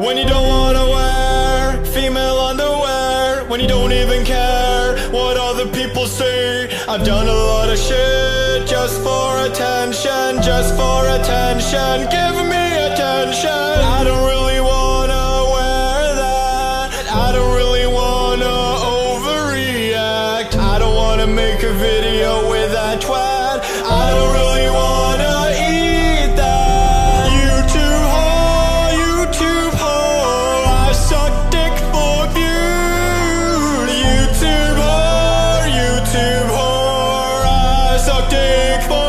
When you don't wanna wear female underwear When you don't even care what other people say I've done a lot of shit just for attention Just for attention, give me attention. I don't really wanna wear that. I don't really wanna overreact. I don't wanna make a video suck dick for views YouTube whore, YouTube whore I suck dick for